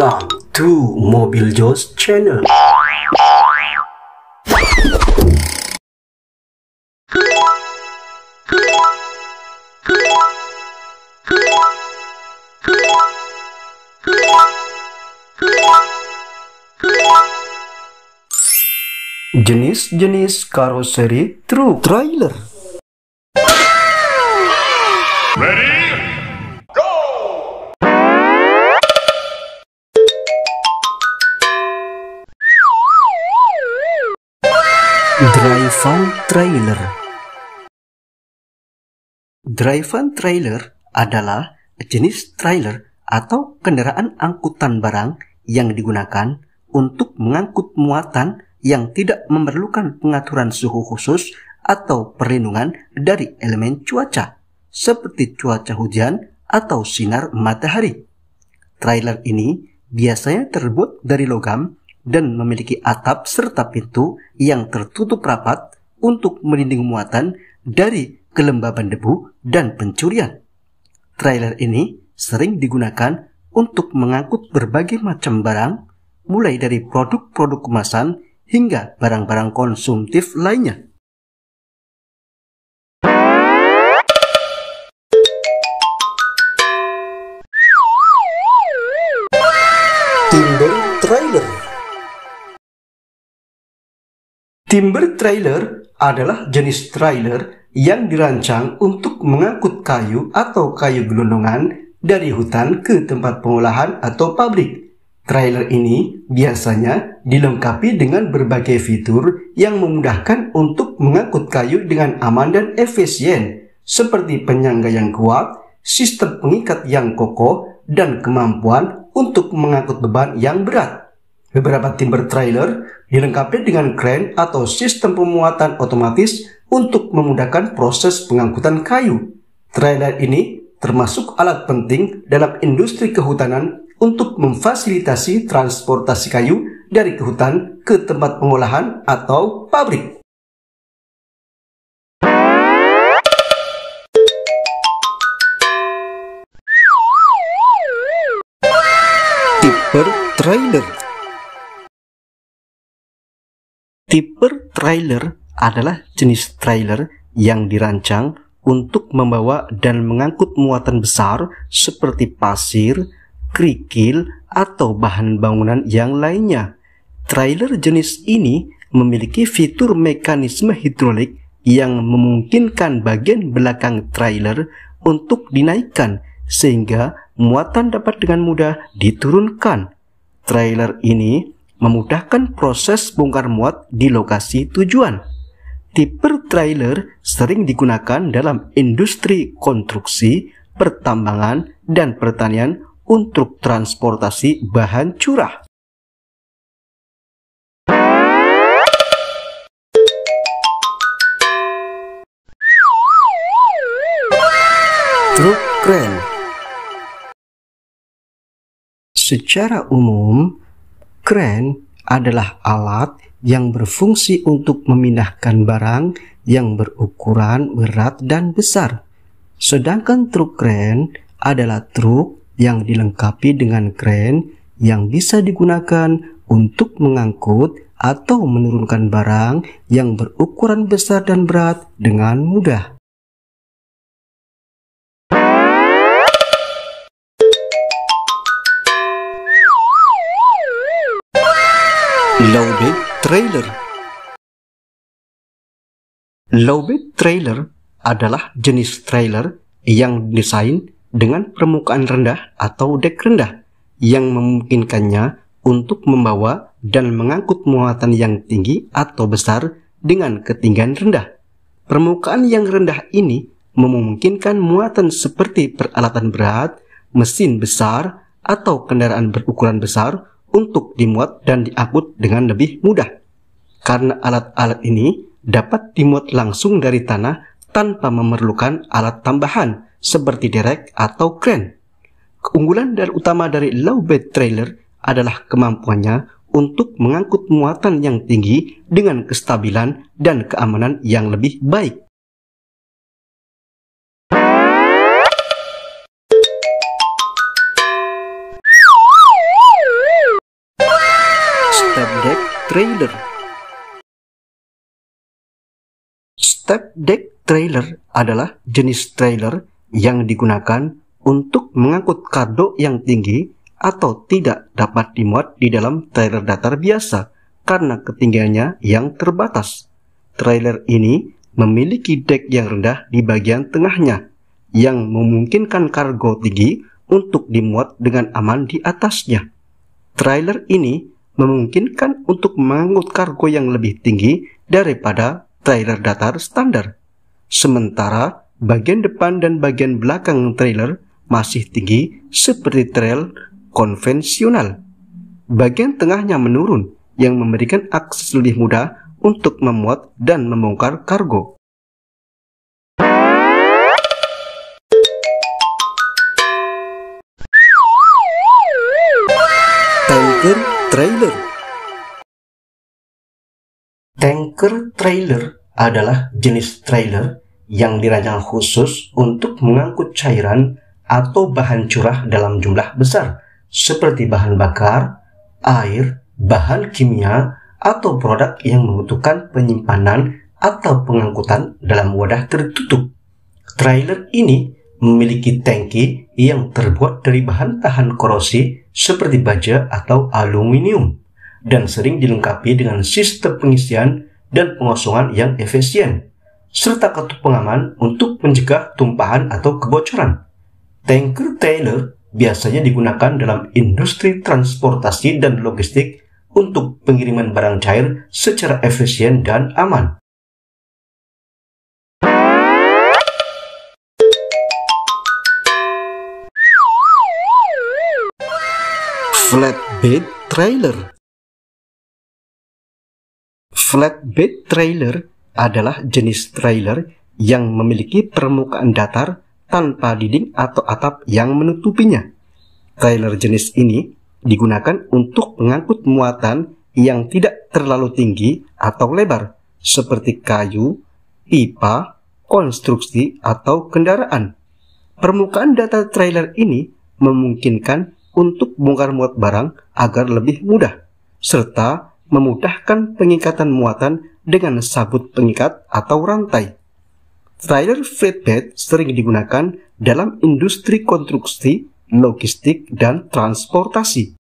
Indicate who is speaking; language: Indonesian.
Speaker 1: Welcome to Mobil Jos channel. Jenis-jenis karoseri truk trailer. Drive-on trailer Drive-on trailer adalah jenis trailer atau kendaraan angkutan barang yang digunakan untuk mengangkut muatan yang tidak memerlukan pengaturan suhu khusus atau perlindungan dari elemen cuaca, seperti cuaca hujan atau sinar matahari. Trailer ini biasanya terbuat dari logam dan memiliki atap serta pintu yang tertutup rapat untuk melindungi muatan dari kelembaban debu dan pencurian. Trailer ini sering digunakan untuk mengangkut berbagai macam barang, mulai dari produk-produk kemasan hingga barang-barang konsumtif lainnya. Timber Trailer Timber trailer adalah jenis trailer yang dirancang untuk mengangkut kayu atau kayu gelondongan dari hutan ke tempat pengolahan atau pabrik. Trailer ini biasanya dilengkapi dengan berbagai fitur yang memudahkan untuk mengangkut kayu dengan aman dan efisien, seperti penyangga yang kuat, sistem pengikat yang kokoh, dan kemampuan untuk mengangkut beban yang berat. Beberapa timber trailer dilengkapi dengan kren atau sistem pemuatan otomatis untuk memudahkan proses pengangkutan kayu. Trailer ini termasuk alat penting dalam industri kehutanan untuk memfasilitasi transportasi kayu dari kehutan ke tempat pengolahan atau pabrik. Tipper trailer Tipper trailer adalah jenis trailer yang dirancang untuk membawa dan mengangkut muatan besar seperti pasir, kerikil, atau bahan bangunan yang lainnya. Trailer jenis ini memiliki fitur mekanisme hidrolik yang memungkinkan bagian belakang trailer untuk dinaikkan sehingga muatan dapat dengan mudah diturunkan. Trailer ini memudahkan proses bongkar muat di lokasi tujuan. Tipper trailer sering digunakan dalam industri konstruksi, pertambangan, dan pertanian untuk transportasi bahan curah. Truk kren Secara umum, kren adalah alat yang berfungsi untuk memindahkan barang yang berukuran berat dan besar. Sedangkan truk kren adalah truk yang dilengkapi dengan kren yang bisa digunakan untuk mengangkut atau menurunkan barang yang berukuran besar dan berat dengan mudah. Loaded Trailer Loaded trailer adalah jenis trailer yang desain dengan permukaan rendah atau dek rendah yang memungkinkannya untuk membawa dan mengangkut muatan yang tinggi atau besar dengan ketinggian rendah. Permukaan yang rendah ini memungkinkan muatan seperti peralatan berat, mesin besar, atau kendaraan berukuran besar untuk dimuat dan diangkut dengan lebih mudah. Karena alat-alat ini dapat dimuat langsung dari tanah tanpa memerlukan alat tambahan seperti derek atau kren. Keunggulan dan utama dari low bed trailer adalah kemampuannya untuk mengangkut muatan yang tinggi dengan kestabilan dan keamanan yang lebih baik. Trailer. Step deck trailer adalah jenis trailer yang digunakan untuk mengangkut kargo yang tinggi atau tidak dapat dimuat di dalam trailer datar biasa karena ketinggiannya yang terbatas. Trailer ini memiliki dek yang rendah di bagian tengahnya yang memungkinkan kargo tinggi untuk dimuat dengan aman di atasnya. Trailer ini memungkinkan untuk mengangkut kargo yang lebih tinggi daripada trailer datar standar. Sementara bagian depan dan bagian belakang trailer masih tinggi seperti trail konvensional. Bagian tengahnya menurun yang memberikan akses lebih mudah untuk memuat dan membongkar kargo. Tanker trailer Tanker trailer adalah jenis trailer yang dirancang khusus untuk mengangkut cairan atau bahan curah dalam jumlah besar seperti bahan bakar, air, bahan kimia, atau produk yang membutuhkan penyimpanan atau pengangkutan dalam wadah tertutup. Trailer ini memiliki tangki yang terbuat dari bahan tahan korosi seperti baja atau aluminium dan sering dilengkapi dengan sistem pengisian dan pengosongan yang efisien serta kartu pengaman untuk mencegah tumpahan atau kebocoran. Tanker trailer biasanya digunakan dalam industri transportasi dan logistik untuk pengiriman barang cair secara efisien dan aman. Flatbed trailer Flatbed trailer adalah jenis trailer yang memiliki permukaan datar tanpa dinding atau atap yang menutupinya. Trailer jenis ini digunakan untuk mengangkut muatan yang tidak terlalu tinggi atau lebar, seperti kayu, pipa, konstruksi, atau kendaraan. Permukaan data trailer ini memungkinkan untuk bongkar muat barang agar lebih mudah, serta memudahkan pengikatan muatan dengan sabut pengikat atau rantai. Trailer flatbed sering digunakan dalam industri konstruksi, logistik, dan transportasi.